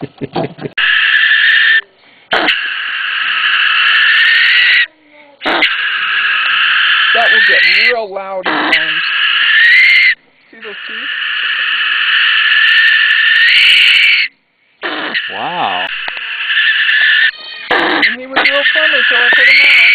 That will get real loud at times. See those teeth? Wow. And he was real friendly till I put him out.